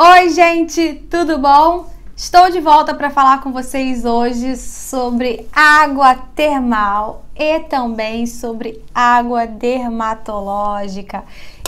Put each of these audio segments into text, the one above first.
Oi, gente, tudo bom? Estou de volta para falar com vocês hoje sobre água termal e também sobre água dermatológica.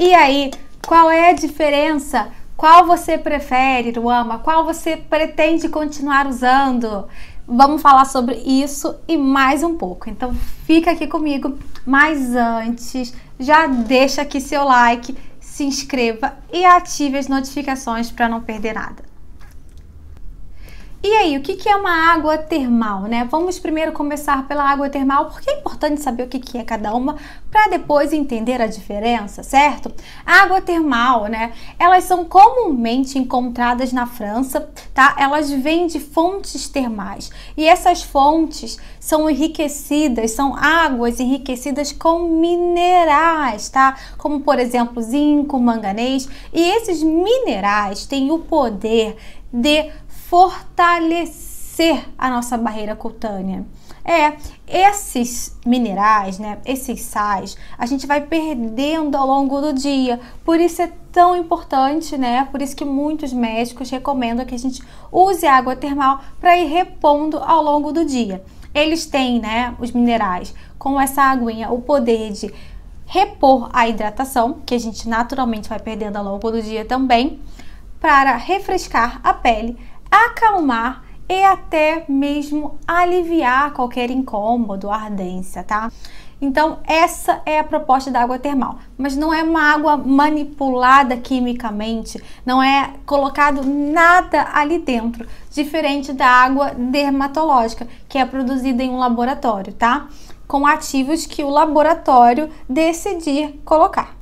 E aí, qual é a diferença? Qual você prefere, Ruama? Qual você pretende continuar usando? Vamos falar sobre isso e mais um pouco. Então fica aqui comigo. Mas antes, já deixa aqui seu like se inscreva e ative as notificações para não perder nada. E aí, o que é uma água termal, né? Vamos primeiro começar pela água termal, porque é importante saber o que é cada uma para depois entender a diferença, certo? A água termal, né? Elas são comumente encontradas na França, tá? Elas vêm de fontes termais e essas fontes são enriquecidas, são águas enriquecidas com minerais, tá? Como por exemplo, zinco, manganês, e esses minerais têm o poder de fortalecer a nossa barreira cutânea. É, esses minerais, né, esses sais, a gente vai perdendo ao longo do dia. Por isso é tão importante, né? Por isso que muitos médicos recomendam que a gente use água termal para ir repondo ao longo do dia. Eles têm, né, os minerais com essa aguinha o poder de repor a hidratação, que a gente naturalmente vai perdendo ao longo do dia também, para refrescar a pele, acalmar e até mesmo aliviar qualquer incômodo, ardência, tá? Então, essa é a proposta da água termal, mas não é uma água manipulada quimicamente, não é colocado nada ali dentro, diferente da água dermatológica, que é produzida em um laboratório, tá? Com ativos que o laboratório decidir colocar.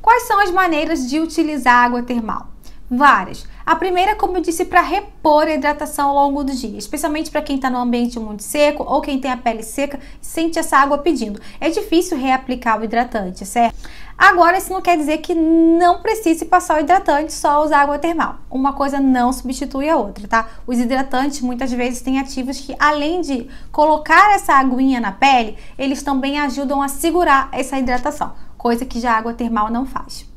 Quais são as maneiras de utilizar água termal? Várias. A primeira, como eu disse, para repor a hidratação ao longo do dia, especialmente para quem está no ambiente muito seco ou quem tem a pele seca sente essa água pedindo. É difícil reaplicar o hidratante, certo? Agora, isso não quer dizer que não precise passar o hidratante, só usar água termal. Uma coisa não substitui a outra, tá? Os hidratantes muitas vezes têm ativos que, além de colocar essa aguinha na pele, eles também ajudam a segurar essa hidratação, coisa que já a água termal não faz.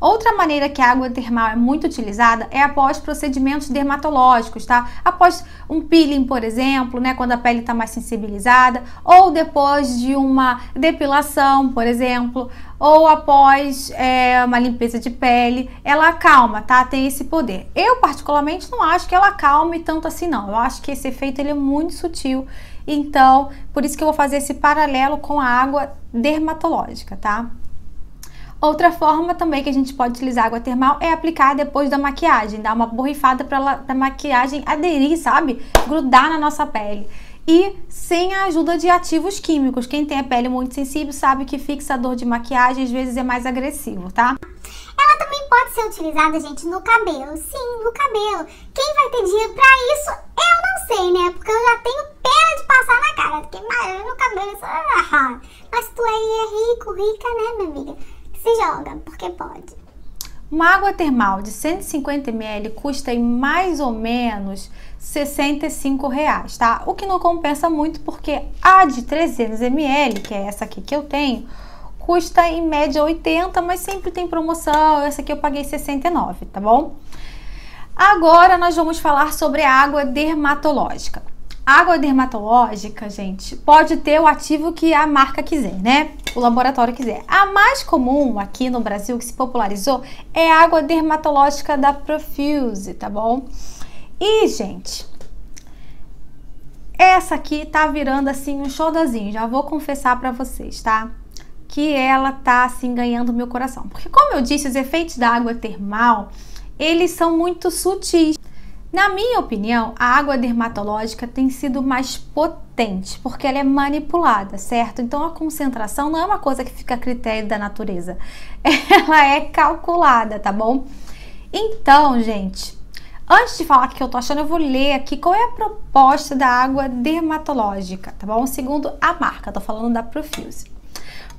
Outra maneira que a água termal é muito utilizada é após procedimentos dermatológicos, tá? Após um peeling, por exemplo, né, quando a pele está mais sensibilizada, ou depois de uma depilação, por exemplo, ou após é, uma limpeza de pele, ela acalma, tá? Tem esse poder. Eu particularmente não acho que ela acalme tanto assim, não. Eu acho que esse efeito ele é muito sutil. Então, por isso que eu vou fazer esse paralelo com a água dermatológica, tá? Outra forma também que a gente pode utilizar água termal é aplicar depois da maquiagem, dar uma borrifada para a maquiagem aderir, sabe? Grudar na nossa pele. E sem a ajuda de ativos químicos. Quem tem a pele muito sensível sabe que fixador de maquiagem às vezes é mais agressivo, tá? Ela também pode ser utilizada, gente, no cabelo. Sim, no cabelo. Quem vai ter dinheiro pra isso, eu não sei, né? Porque eu já tenho pena de passar na cara. Porque no cabelo. Ah, mas tu aí é rico, rica, né, minha amiga? Se joga, porque pode. Uma água termal de 150 ml custa em mais ou menos 65 reais, tá? O que não compensa muito porque a de 300 ml, que é essa aqui que eu tenho, custa em média 80, mas sempre tem promoção. Essa aqui eu paguei 69, tá bom? Agora nós vamos falar sobre a água dermatológica. Água dermatológica, gente, pode ter o ativo que a marca quiser, né? O laboratório quiser. A mais comum aqui no Brasil que se popularizou é a água dermatológica da Profuse, tá bom? E, gente, essa aqui tá virando assim um showzinho, já vou confessar para vocês, tá? Que ela tá assim ganhando meu coração. Porque como eu disse, os efeitos da água termal, eles são muito sutis. Na minha opinião, a água dermatológica tem sido mais potente, porque ela é manipulada, certo? Então a concentração não é uma coisa que fica a critério da natureza, ela é calculada, tá bom? Então, gente, antes de falar o que eu tô achando, eu vou ler aqui qual é a proposta da água dermatológica, tá bom? Segundo a marca, tô falando da Profuse.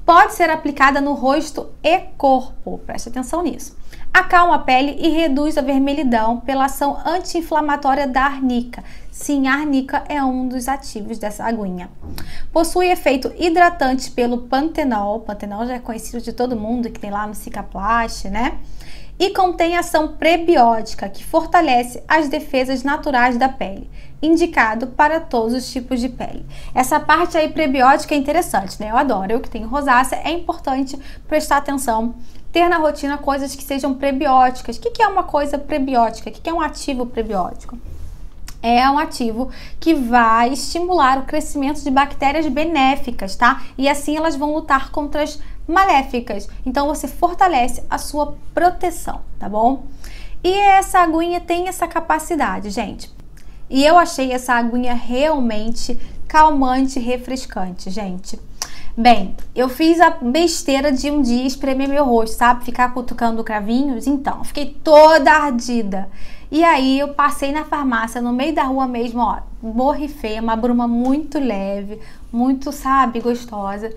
Pode ser aplicada no rosto e corpo, preste atenção nisso acalma a pele e reduz a vermelhidão pela ação anti-inflamatória da arnica. Sim, a arnica é um dos ativos dessa aguinha. Possui efeito hidratante pelo pantenol. Pantenol já é conhecido de todo mundo, que tem lá no Cicaplast, né? e contém ação prebiótica que fortalece as defesas naturais da pele, indicado para todos os tipos de pele. Essa parte aí prebiótica é interessante, né? Eu adoro, eu que tenho rosácea, é importante prestar atenção, ter na rotina coisas que sejam prebióticas. O que é uma coisa prebiótica? O que é um ativo prebiótico? é um ativo que vai estimular o crescimento de bactérias benéficas, tá? E assim elas vão lutar contra as maléficas. Então você fortalece a sua proteção, tá bom? E essa aguinha tem essa capacidade, gente. E eu achei essa aguinha realmente calmante e refrescante, gente. Bem, eu fiz a besteira de um dia espremer meu rosto, sabe? Ficar cutucando cravinhos. Então, fiquei toda ardida. E aí eu passei na farmácia, no meio da rua mesmo, ó, borrifei, uma bruma muito leve, muito, sabe, gostosa.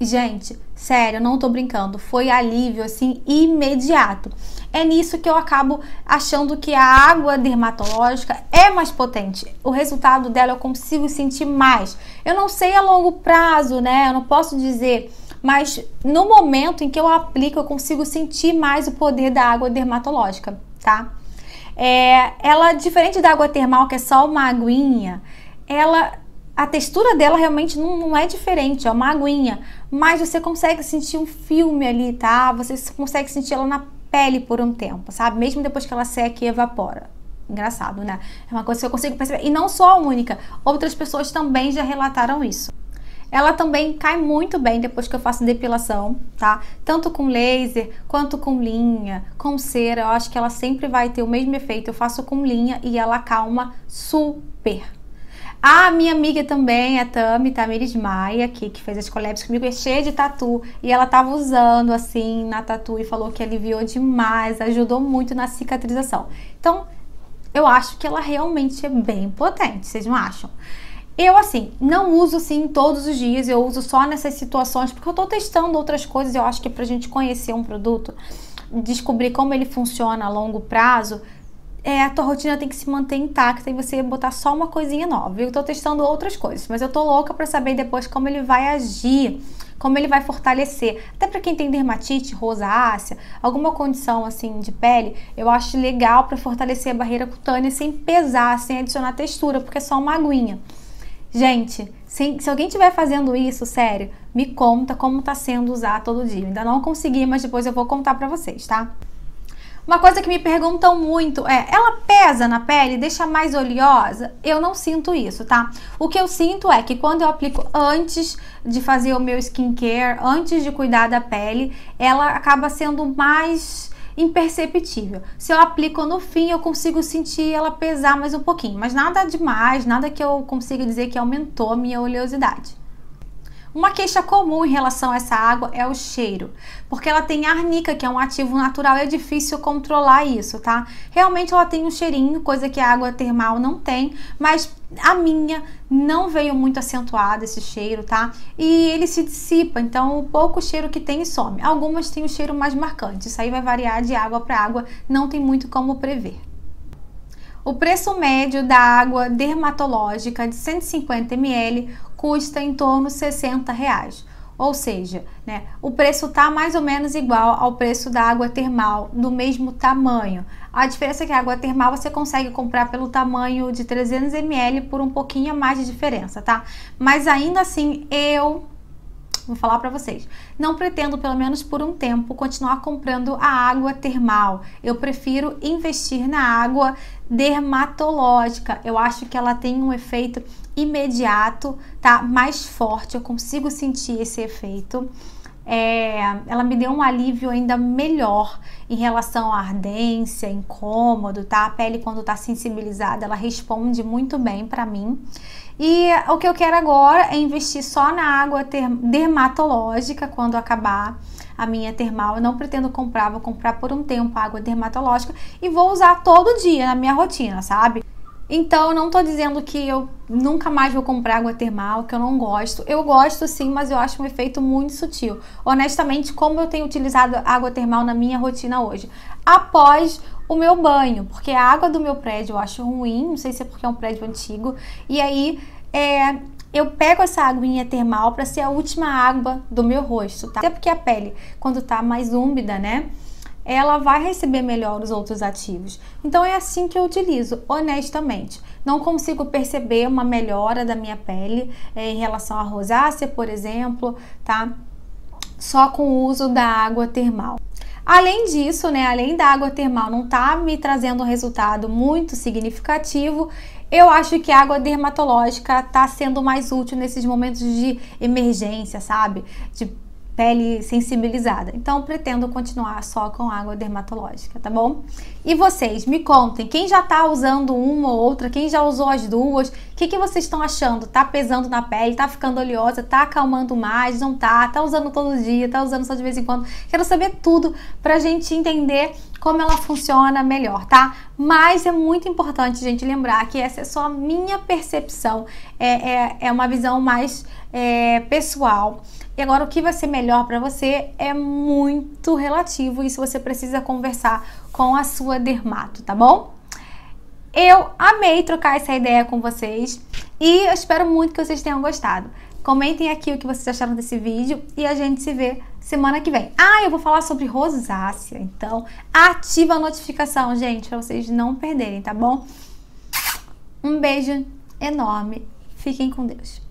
Gente, sério, não tô brincando, foi alívio assim imediato. É nisso que eu acabo achando que a água dermatológica é mais potente. O resultado dela eu consigo sentir mais. Eu não sei a longo prazo, né? Eu não posso dizer, mas no momento em que eu aplico, eu consigo sentir mais o poder da água dermatológica, tá? É, ela, diferente da água termal, que é só uma aguinha, ela a textura dela realmente não, não, é diferente, é uma aguinha, mas você consegue sentir um filme ali, tá? Você consegue sentir ela na pele por um tempo, sabe? Mesmo depois que ela seca e evapora. Engraçado, né? É uma coisa que eu consigo perceber. E não sou a única, outras pessoas também já relataram isso. Ela também cai muito bem depois que eu faço depilação, tá? Tanto com laser, quanto com linha, com cera. Eu acho que ela sempre vai ter o mesmo efeito. Eu faço com linha e ela calma super. A minha amiga também, a Tami, Tamires Maia, aqui, que fez as collabs comigo, é cheia de tatu. E ela tava usando, assim, na tatu e falou que aliviou demais, ajudou muito na cicatrização. Então, eu acho que ela realmente é bem potente, vocês não acham? Eu, assim, não uso, assim, todos os dias, eu uso só nessas situações, porque eu tô testando outras coisas, eu acho que pra gente conhecer um produto, descobrir como ele funciona a longo prazo, é, a tua rotina tem que se manter intacta e você botar só uma coisinha nova. Eu tô testando outras coisas, mas eu tô louca para saber depois como ele vai agir, como ele vai fortalecer. Até para quem tem dermatite, rosácea, alguma condição assim de pele, eu acho legal para fortalecer a barreira cutânea sem pesar, sem adicionar textura, porque é só uma aguinha. Gente, se, se alguém estiver fazendo isso, sério, me conta como tá sendo usar todo dia. ainda não consegui, mas depois eu vou contar para vocês, tá? Uma coisa que me perguntam muito é: ela pesa na pele, deixa mais oleosa? Eu não sinto isso, tá? O que eu sinto é que quando eu aplico antes de fazer o meu skincare, antes de cuidar da pele, ela acaba sendo mais imperceptível. Se eu aplico no fim, eu consigo sentir ela pesar mais um pouquinho, mas nada demais, nada que eu consiga dizer que aumentou a minha oleosidade. Uma queixa comum em relação a essa água é o cheiro, porque ela tem arnica, que é um ativo natural, é difícil controlar isso, tá? Realmente ela tem um cheirinho, coisa que a água termal não tem, mas a minha não veio muito acentuado esse cheiro, tá? E ele se dissipa, então o pouco cheiro que tem some. Algumas têm o um cheiro mais marcante, isso aí vai variar de água para água, não tem muito como prever. O preço médio da água dermatológica de 150 ml custa em torno de 60 reais. Ou seja, né, o preço está mais ou menos igual ao preço da água termal, do mesmo tamanho. A diferença é que a água termal você consegue comprar pelo tamanho de 300 ml por um pouquinho a mais de diferença, tá? Mas ainda assim, eu vou falar para vocês. Não pretendo, pelo menos por um tempo, continuar comprando a água termal. Eu prefiro investir na água dermatológica. Eu acho que ela tem um efeito imediato, tá? Mais forte. Eu consigo sentir esse efeito. É, ela me deu um alívio ainda melhor em relação à ardência, incômodo, tá? A pele quando tá sensibilizada, ela responde muito bem para mim. E o que eu quero agora é investir só na água dermatológica quando acabar a minha termal. Eu não pretendo comprar, vou comprar por um tempo água dermatológica e vou usar todo dia na minha rotina, sabe? Então, não tô dizendo que eu nunca mais vou comprar água termal, que eu não gosto. Eu gosto sim, mas eu acho um efeito muito sutil. Honestamente, como eu tenho utilizado água termal na minha rotina hoje? Após o meu banho, porque a água do meu prédio eu acho ruim, não sei se é porque é um prédio antigo, e aí é, eu pego essa aguinha termal para ser a última água do meu rosto, tá? Até porque a pele, quando tá mais úmida, né? Ela vai receber melhor os outros ativos. Então é assim que eu utilizo, honestamente. Não consigo perceber uma melhora da minha pele é, em relação à rosácea, por exemplo, tá? Só com o uso da água termal. Além disso, né, além da água termal não tá me trazendo um resultado muito significativo, eu acho que a água dermatológica tá sendo mais útil nesses momentos de emergência, sabe? De pele sensibilizada. Então, pretendo continuar só com água dermatológica, tá bom? E vocês, me contem, quem já tá usando uma ou outra, quem já usou as duas, o que, que vocês estão achando? Tá pesando na pele, tá ficando oleosa, tá acalmando mais, não tá? Tá usando todo dia, tá usando só de vez em quando? Quero saber tudo pra gente entender como ela funciona melhor, tá? Mas é muito importante, gente, lembrar que essa é só a minha percepção, é, é, é uma visão mais é, pessoal. E agora o que vai ser melhor para você é muito relativo. Isso você precisa conversar com a sua dermato, tá bom? Eu amei trocar essa ideia com vocês e eu espero muito que vocês tenham gostado. Comentem aqui o que vocês acharam desse vídeo e a gente se vê semana que vem. Ah, eu vou falar sobre rosácea, então ativa a notificação, gente, para vocês não perderem, tá bom? Um beijo enorme. Fiquem com Deus.